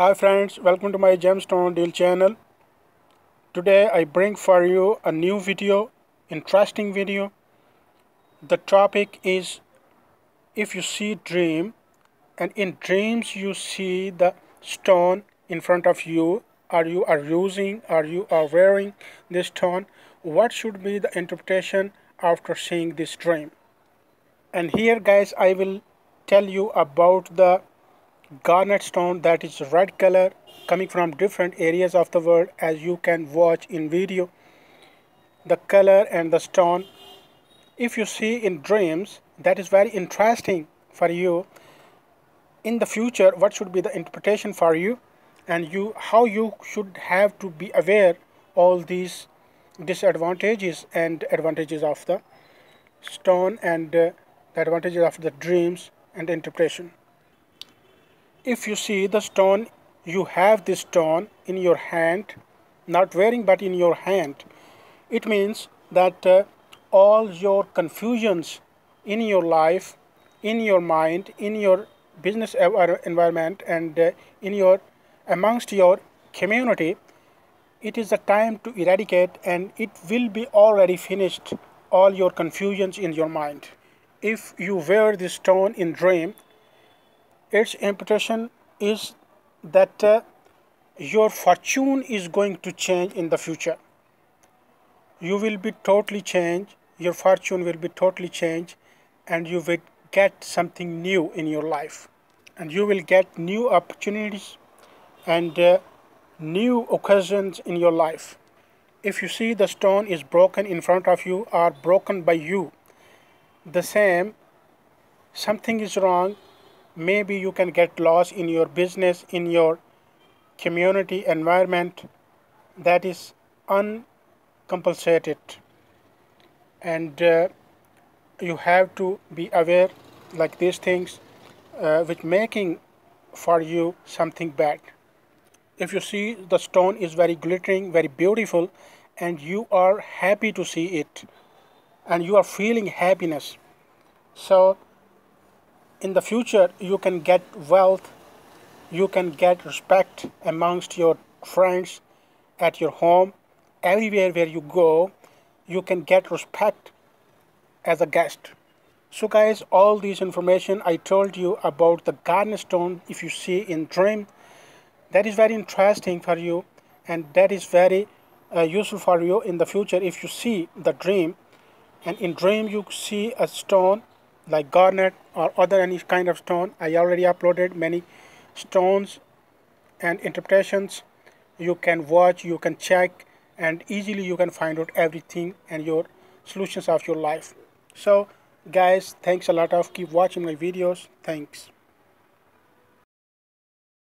Hi friends, welcome to my gemstone deal channel. Today I bring for you a new video, interesting video. The topic is if you see dream and in dreams you see the stone in front of you or you are using or you are wearing this stone, what should be the interpretation after seeing this dream? And here guys I will tell you about the garnet stone that is red color coming from different areas of the world as you can watch in video. The color and the stone if you see in dreams that is very interesting for you. In the future what should be the interpretation for you? And you how you should have to be aware all these disadvantages and advantages of the stone and uh, the advantages of the dreams and interpretation. If you see the stone, you have this stone in your hand, not wearing but in your hand. It means that uh, all your confusions in your life, in your mind, in your business environment and uh, in your amongst your community, it is the time to eradicate and it will be already finished all your confusions in your mind if you wear this stone in dream its implication is that uh, your fortune is going to change in the future. You will be totally changed your fortune will be totally changed and you will get something new in your life. And you will get new opportunities and uh, new occasions in your life. If you see the stone is broken in front of you or broken by you the same something is wrong maybe you can get lost in your business in your community environment that is uncompensated. And uh, you have to be aware like these things uh, which making for you something bad. If you see the stone is very glittering very beautiful and you are happy to see it and you are feeling happiness. So in the future you can get wealth you can get respect amongst your friends at your home. Everywhere where you go you can get respect as a guest. So guys all this information i told you about the garnet stone if you see in dream that is very interesting for you and that is very uh, useful for you in the future if you see the dream. And in dream you see a stone like garnet or other any kind of stone. I already uploaded many stones and interpretations. You can watch you can check and easily you can find out everything and your solutions of your life. So guys thanks a lot of keep watching my videos. Thanks